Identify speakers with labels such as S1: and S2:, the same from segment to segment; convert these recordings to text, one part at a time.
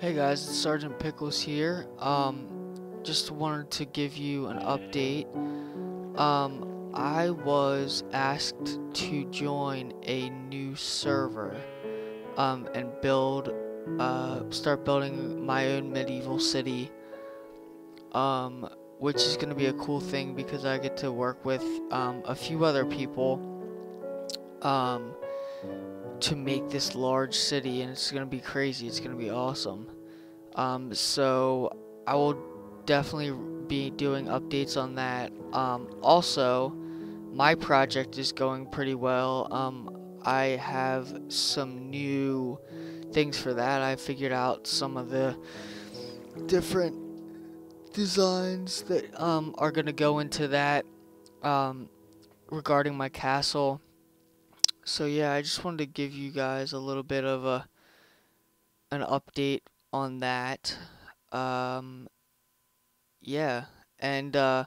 S1: Hey guys, it's Sergeant Pickles here. Um, just wanted to give you an update. Um, I was asked to join a new server, um, and build, uh, start building my own medieval city. Um, which is gonna be a cool thing because I get to work with, um, a few other people, um, to make this large city and it's gonna be crazy. It's gonna be awesome. Um, so I will definitely be doing updates on that. Um, also my project is going pretty well. Um, I have some new things for that. I figured out some of the different designs that um, are gonna go into that um, regarding my castle so yeah, I just wanted to give you guys a little bit of a an update on that. Um, yeah, and uh,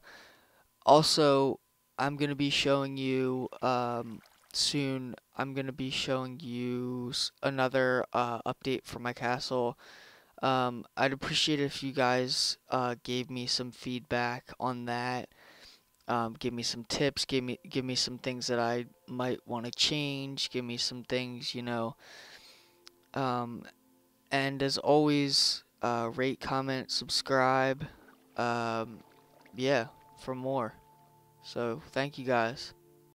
S1: also I'm gonna be showing you um, soon. I'm gonna be showing you another uh, update for my castle. Um, I'd appreciate if you guys uh, gave me some feedback on that um, give me some tips, give me give me some things that I might want to change, give me some things, you know. Um, and as always, uh, rate, comment, subscribe. Um, yeah, for more. So thank you guys.